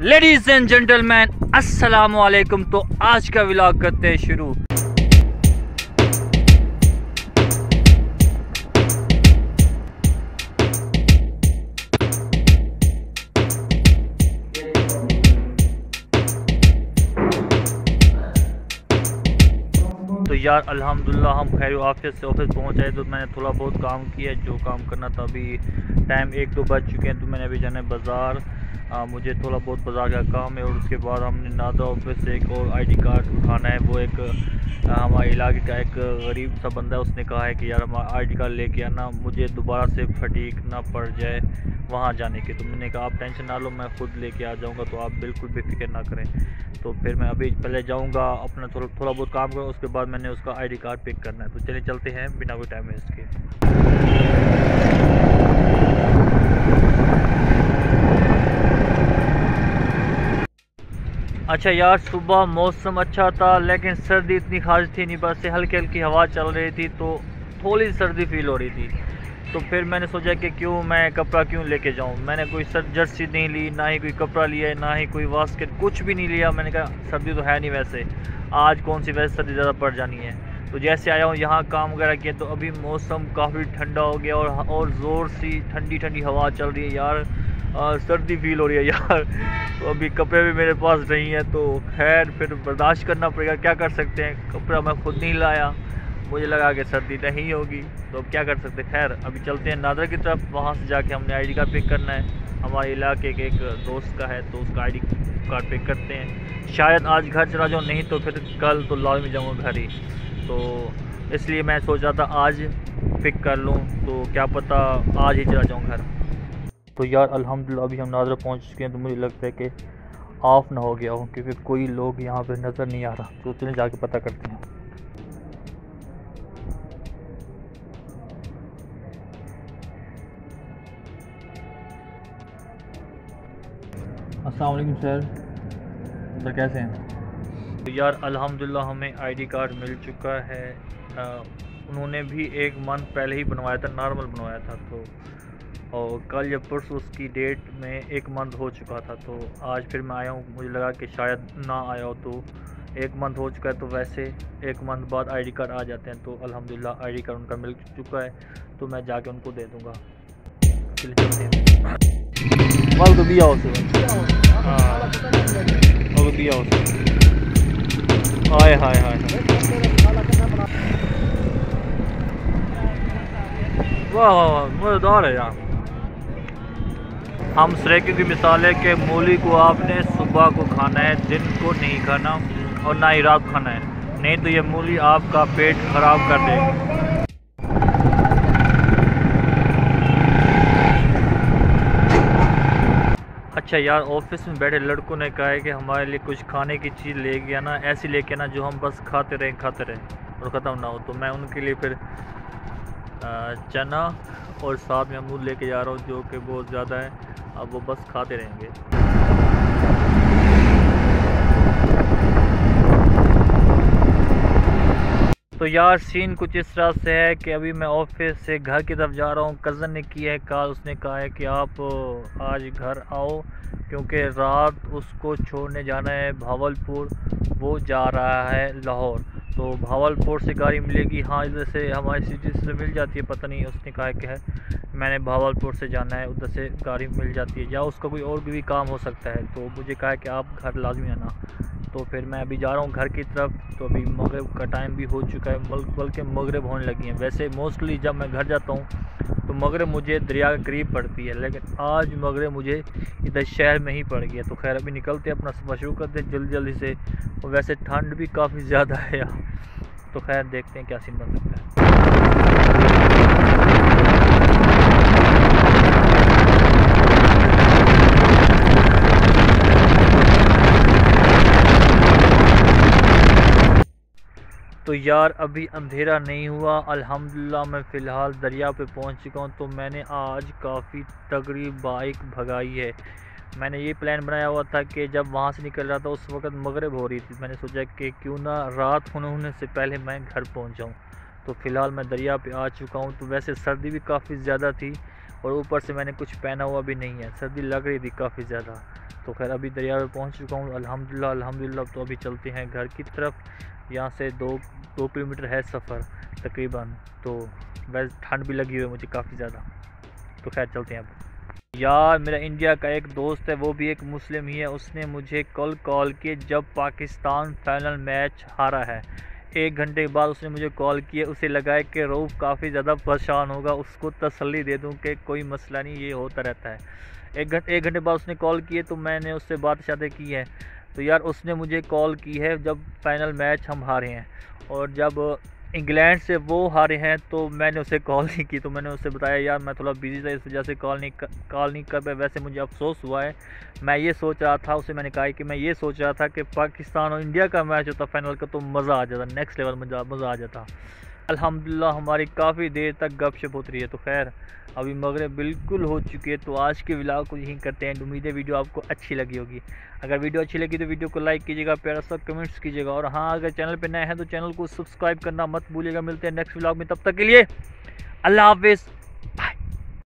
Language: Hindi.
लेडीज़ एंड जेंटलमैन अस्सलाम वालेकुम तो आज का व्लॉग करते हैं शुरू। तो यार, अल्हम्दुलिल्लाह, हम खैर आफियत से ऑफ़िस पहुँच आए तो मैंने थोड़ा बहुत काम किया, जो काम करना था अभी टाइम एक दो बज चुके हैं तो मैंने अभी जाना है बाज़ार। मुझे थोड़ा बहुत बाज़ार का काम है और उसके बाद हमने नादा ऑफ़िस से एक और आईडी कार्ड उठाना है। वो एक हमारे इलाके का एक गरीब सा बंदा है, उसने कहा है कि यार हमारा आई कार्ड लेके आना, मुझे दोबारा से फटीक ना पड़ जाए वहाँ जाने के। तो मैंने कहा, आप टेंशन ना लो, मैं ख़ुद लेके आ जाऊँगा तो आप बिल्कुल बेफिक्र ना करें। तो फिर मैं अभी पहले जाऊँगा, अपना थोड़ा थोड़ा बहुत काम करूँ, उसके बाद मैंने उसका आईडी कार्ड पिक करना है। तो चलिए चलते हैं बिना कोई टाइम वेस्ट के। अच्छा यार, सुबह मौसम अच्छा था, लेकिन सर्दी इतनी खास थी नहीं, बस से हल्की हल्की हवा चल रही थी तो थोड़ी सर्दी फील हो रही थी। तो फिर मैंने सोचा कि क्यों मैं कपड़ा क्यों लेके जाऊँ? मैंने कोई सर, जर्सी नहीं ली, ना ही कोई कपड़ा लिया, ना ही कोई वास्केट कुछ भी नहीं लिया। मैंने कहा, सर्दी तो है नहीं वैसे। आज कौन सी वैसे सर्दी ज़्यादा पड़ जानी है? तो जैसे आया हूँ, यहाँ काम वगैरह किया तो अभी मौसम काफ़ी ठंडा हो गया और और ज़ोर सी ठंडी ठंडी हवा चल रही है यार। आ, सर्दी फील हो रही है यार। तो अभी कपड़े भी मेरे पास नहीं है तो खैर फिर बर्दाश्त करना पड़ेगा। क्या कर सकते हैं? कपड़ा मैं खुद नहीं लाया। मुझे लगा कि सर्दी नहीं होगी। तो अब क्या कर सकते? खैर अभी चलते हैं नादर की तरफ़। वहाँ से जाके हमने आईडी कार्ड पिक करना है। हमारे इलाके के एक दोस्त का है तो उसका आईडी कार्ड पिक करते हैं। शायद आज घर चला जाऊँ नहीं तो फिर कल तो लाल में जाऊँगा घर ही। तो इसलिए मैं सोच रहा था आज पिक कर लूँ। तो क्या पता आज ही चला जाऊँ घर। तो यार अल्हम्दुलिल्लाह अभी हम नादर पहुँच चुके हैं तो मुझे लगता है कि ऑफ़ ना हो गया हो क्योंकि कोई लोग यहाँ पर नज़र नहीं आ रहा तो चलिए जाके पता करते हैं। अस्सलाम वालेकुम सर सर कैसे हैं? तो यार अल्हम्दुलिल्लाह हमें आईडी कार्ड मिल चुका है। आ, उन्होंने भी एक मंथ पहले ही बनवाया था नॉर्मल बनवाया था तो और कल या परसों उसकी डेट में एक मंथ हो चुका था तो आज फिर मैं आया हूँ। मुझे लगा कि शायद ना आया हो तो एक मंथ हो चुका है तो वैसे एक मंथ बाद आईडी कार्ड आ जाते हैं तो अल्हम्दुलिल्लाह आईडी कार्ड उनका मिल चुका है तो मैं जाके उनको दे दूँगा। चलिए चलते हैं। Algo bir olsun. Algo bir हाय हाय हाय। वाह वाह वाह मज़ेदार है यार। हम सरेके की मिसाल है कि मूली को आपने सुबह को खाना है, दिन को नहीं खाना और ना ही रात खाना है। नहीं तो ये मूली आपका पेट ख़राब कर देगी। अच्छा यार, ऑफ़िस में बैठे लड़कों ने कहा है कि हमारे लिए कुछ खाने की चीज़ ले गया ना, ऐसी लेके ना जो हम बस खाते रहें खाते रहें और ख़त्म ना हो। तो मैं उनके लिए फिर चना और साथ में अमूल लेके जा रहा हूँ, जो कि बहुत ज़्यादा है। अब वो बस खाते रहेंगे। तो यार सीन कुछ इस तरह से है कि अभी मैं ऑफ़िस से घर की तरफ़ जा रहा हूँ। कज़न ने किया है कॉल उसने कहा है कि आप आज घर आओ, क्योंकि रात उसको छोड़ने जाना है भावलपुर। वो जा रहा है लाहौर। तो भावलपुर से गाड़ी मिलेगी। हाँ इधर से हमारी सिटी से मिल जाती है, पता नहीं उसने कहा क्या है। मैंने भावलपुर से जाना है, उधर से गाड़ी मिल जाती है। या उसका कोई और भी काम हो सकता है तो मुझे कहा कि आप घर लाजमी आना। तो फिर मैं अभी जा रहा हूँ घर की तरफ़। तो अभी मगरब का टाइम भी हो चुका है। बल्कि मगरब होने लगी हैं। वैसे मोस्टली जब मैं घर जाता हूँ तो मगरब मुझे दरिया के करीब पड़ती है। लेकिन आज मगरब मुझे इधर शहर में ही पड़ गया तो खैर, अभी निकलते अपना सफ़र शुरू करते जल्दी जल्दी से। और वैसे ठंड भी काफ़ी ज़्यादा है यहाँ। तो खैर, देखते हैं क्या सीन बन सकता है। तो यार अभी अंधेरा नहीं हुआ। अल्हम्दुलिल्लाह मैं फ़िलहाल दरिया पे पहुँच चुका हूँ तो मैंने आज काफ़ी तगड़ी बाइक भगाई है। मैंने ये प्लान बनाया हुआ था कि जब वहाँ से निकल रहा था, उस वक्त मगरब हो रही थी। मैंने सोचा कि क्यों ना रात होने होने से पहले मैं घर पहुँच जाऊँ। तो फ़िलहाल मैं दरिया पे आ चुका हूँ। तो वैसे सर्दी भी काफ़ी ज़्यादा थी और ऊपर से मैंने कुछ पहना हुआ भी नहीं है। सर्दी लग रही थी काफ़ी ज़्यादा। तो खैर, अभी दरिया पे पहुँच चुका हूँ। अल्हम्दुलिल्लाह अल्हम्दुलिल्लाह। तो अभी चलते हैं घर की तरफ़। यहाँ से दो दो किलोमीटर है सफ़र तकरीबन। तो वैसे ठंड भी लगी हुई है मुझे काफ़ी ज़्यादा। तो खैर, चलते हैं अब। यार, मेरा इंडिया का एक दोस्त है, वो भी एक मुस्लिम ही है। उसने मुझे कल कॉल किए जब पाकिस्तान फाइनल मैच हारा है। एक घंटे के बाद उसने मुझे कॉल किया, उसे लगाया कि रऊफ़ काफ़ी ज़्यादा परेशान होगा। उसको तसल्ली दे दूँ कि कोई मसला नहीं, ये होता रहता है। एक घंटे एक घंटे बाद उसने कॉल किए तो मैंने उससे बात शादे की है। तो यार, उसने मुझे कॉल की है जब फाइनल मैच हम हारे हैं। और जब इंग्लैंड से वो हारे हैं तो मैंने उसे कॉल नहीं की तो मैंने उसे बताया, यार, मैं थोड़ा बिज़ी था, इस वजह से कॉल नहीं कॉल नहीं कर पाया। वैसे मुझे अफसोस हुआ है। मैं ये सोच रहा था, उसे मैंने कहा कि मैं ये सोच रहा था कि पाकिस्तान और इंडिया का मैच होता फाइनल का तो मज़ा आ जाता नेक्स्ट लेवल मज़ा मज़ा आ जाता। अल्हम्दुलिल्लाह, हमारी काफ़ी देर तक गपशप होती रही है। तो खैर, अभी मगर बिल्कुल हो चुकी है तो आज के व्लॉग को यहीं करते हैं। उम्मीद है वीडियो आपको अच्छी लगी होगी। अगर वीडियो अच्छी लगी तो वीडियो को लाइक कीजिएगा, प्यारा सा कमेंट्स कीजिएगा। और हाँ अगर चैनल पर नए हैं तो चैनल को सब्सक्राइब करना मत भूलिएगा। मिलते हैं नेक्स्ट व्लॉग में, तब तक के लिए अल्लाह हाफिज़।